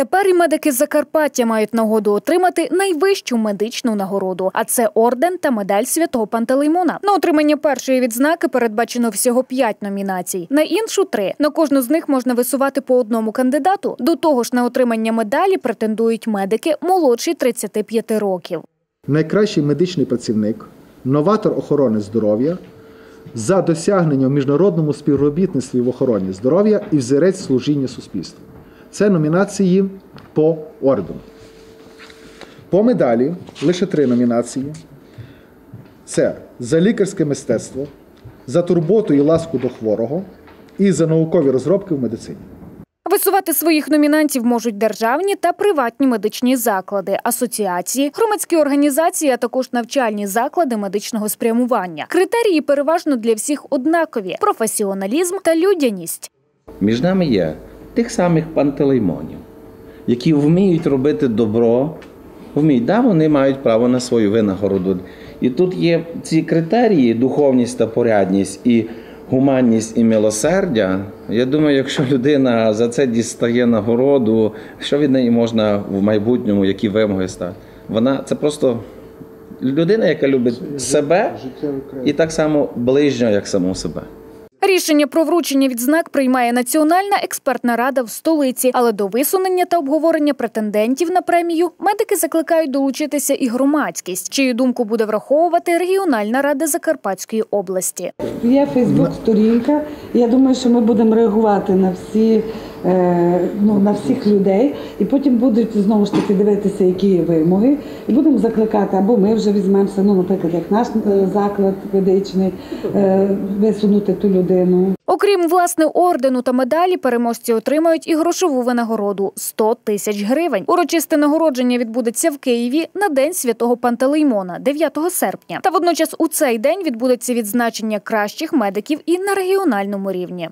Тепер і медики Закарпаття мають нагоду отримати найвищу медичну нагороду, а це орден та медаль святого Пантелеймона. На отримання першої відзнаки передбачено всього п'ять номінацій. На іншу три. На кожну з них можна висувати по одному кандидату. До того ж, на отримання медалі претендують медики молодші 35 років. найкращий медичний працівник, новатор охорони здоров'я за досягнення в міжнародному співробітництві в охороні здоров'я і взірець служіння суспільству. Це номінації по ордену. По медалі лише три номінації: це за лікарське мистецтво, за турботу і ласку до хворого і за наукові розробки в медицині. Висувати своїх номінантів можуть державні та приватні медичні заклади, асоціації, громадські організації, а також навчальні заклади медичного спрямування. Критерії переважно для всіх однакові: професіоналізм та людяність. Між нами є тих самих пантелеймонів, які вміють робити добро, вміють, да, вони мають право на свою винагороду. І тут є ці критерії: духовність та порядність і гуманність і милосердя. Я думаю, якщо людина за це дістає нагороду, що від неї можна в майбутньому, які вимоги ставити? Вона це просто людина, яка любить себе і так само ближнього, як саму себе. Рішення про вручення відзнак приймає Національна експертна рада в столиці, але до висунення та обговорення претендентів на премію медики закликають долучитися і громадськість, чию думку буде враховувати регіональна рада Закарпатської області. Є Фейсбук-сторінка. Я думаю, що ми будемо реагувати на всі. Е, Ну, на всіх людей, і потім будуть знову ж таки дивитися, які є вимоги, і будемо закликати, або ми вже візьмемося, ну, наприклад, як наш е, заклад медичний, е, висунути ту людину. Окрім власне ордену та медалі, переможці отримають і грошову винагороду 100 тисяч гривень. Урочисте нагородження відбудеться в Києві на день святого Пантелеймона, 9 серпня. Та водночас у цей день відбудеться відзначення кращих медиків і на регіональному рівні.